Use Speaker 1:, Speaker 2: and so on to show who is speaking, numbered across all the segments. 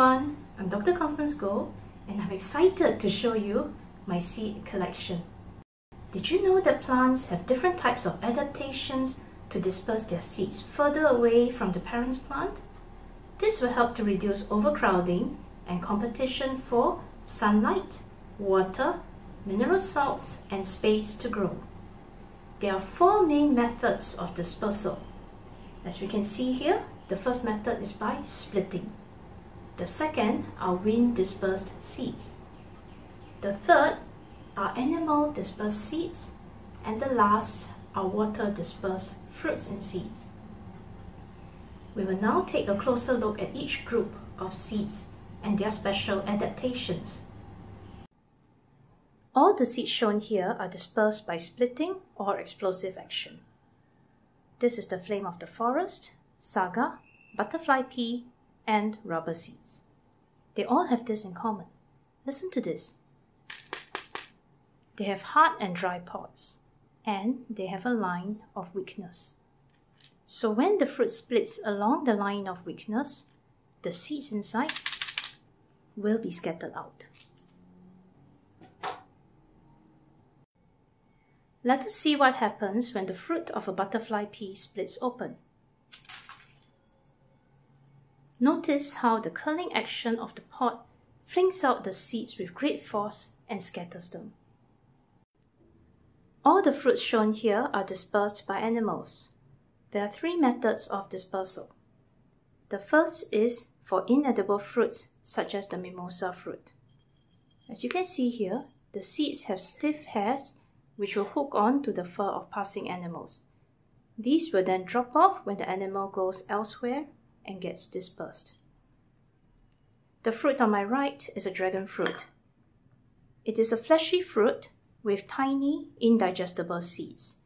Speaker 1: everyone, I'm Dr. Constance Goh and I'm excited to show you my seed collection. Did you know that plants have different types of adaptations to disperse their seeds further away from the parent plant? This will help to reduce overcrowding and competition for sunlight, water, mineral salts and space to grow. There are four main methods of dispersal. As we can see here, the first method is by splitting. The second are wind dispersed seeds. The third are animal dispersed seeds. And the last are water dispersed fruits and seeds. We will now take a closer look at each group of seeds and their special adaptations. All the seeds shown here are dispersed by splitting or explosive action. This is the flame of the forest, saga, butterfly pea, and rubber seeds. They all have this in common. Listen to this. They have hard and dry pods, and they have a line of weakness. So when the fruit splits along the line of weakness, the seeds inside will be scattered out. Let us see what happens when the fruit of a butterfly pea splits open. Notice how the curling action of the pod flings out the seeds with great force and scatters them. All the fruits shown here are dispersed by animals. There are three methods of dispersal. The first is for inedible fruits such as the mimosa fruit. As you can see here, the seeds have stiff hairs which will hook on to the fur of passing animals. These will then drop off when the animal goes elsewhere and gets dispersed. The fruit on my right is a dragon fruit. It is a fleshy fruit with tiny, indigestible seeds.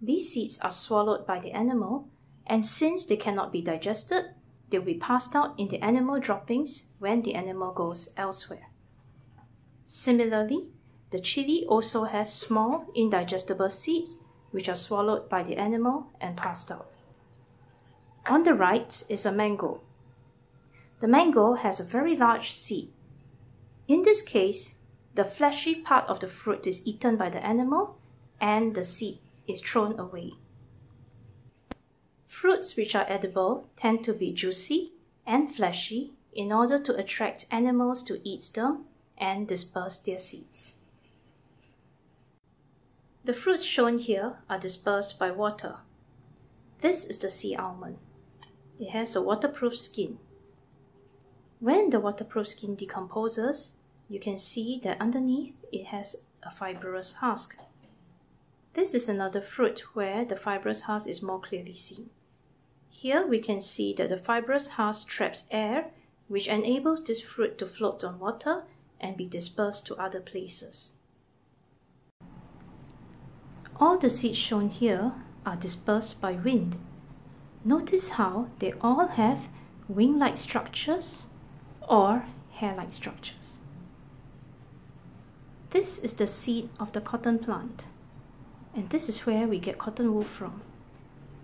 Speaker 1: These seeds are swallowed by the animal, and since they cannot be digested, they will be passed out in the animal droppings when the animal goes elsewhere. Similarly, the chili also has small, indigestible seeds which are swallowed by the animal and passed out. On the right is a mango. The mango has a very large seed. In this case, the fleshy part of the fruit is eaten by the animal and the seed is thrown away. Fruits which are edible tend to be juicy and fleshy in order to attract animals to eat them and disperse their seeds. The fruits shown here are dispersed by water. This is the sea almond. It has a waterproof skin. When the waterproof skin decomposes, you can see that underneath it has a fibrous husk. This is another fruit where the fibrous husk is more clearly seen. Here we can see that the fibrous husk traps air which enables this fruit to float on water and be dispersed to other places. All the seeds shown here are dispersed by wind. Notice how they all have wing-like structures or hair-like structures. This is the seed of the cotton plant and this is where we get cotton wool from.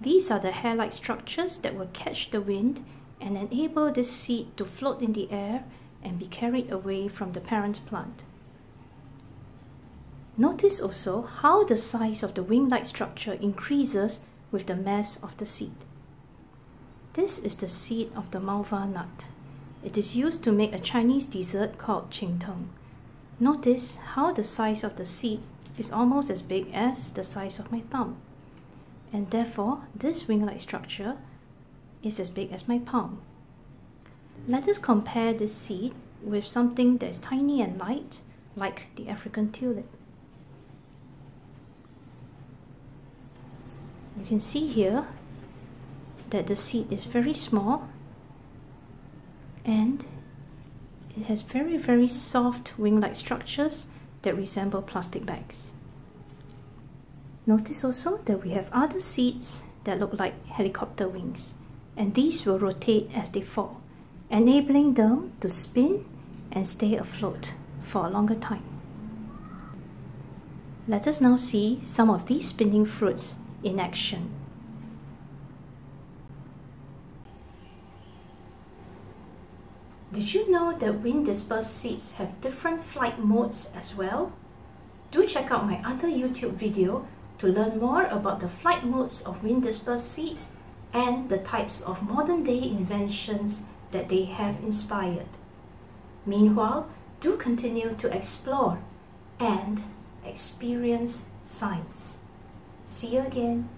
Speaker 1: These are the hair-like structures that will catch the wind and enable this seed to float in the air and be carried away from the parent plant. Notice also how the size of the wing-like structure increases with the mass of the seed. This is the seed of the malva nut. It is used to make a Chinese dessert called cheng tng. Notice how the size of the seed is almost as big as the size of my thumb. And therefore, this wing-like structure is as big as my palm. Let us compare this seed with something that is tiny and light, like the African tulip. You can see here that the seed is very small and it has very very soft wing-like structures that resemble plastic bags. Notice also that we have other seeds that look like helicopter wings and these will rotate as they fall, enabling them to spin and stay afloat for a longer time. Let us now see some of these spinning fruits in action. Did you know that wind dispersed seeds have different flight modes as well? Do check out my other YouTube video to learn more about the flight modes of wind dispersed seeds and the types of modern day inventions that they have inspired. Meanwhile, do continue to explore and experience science. See you again.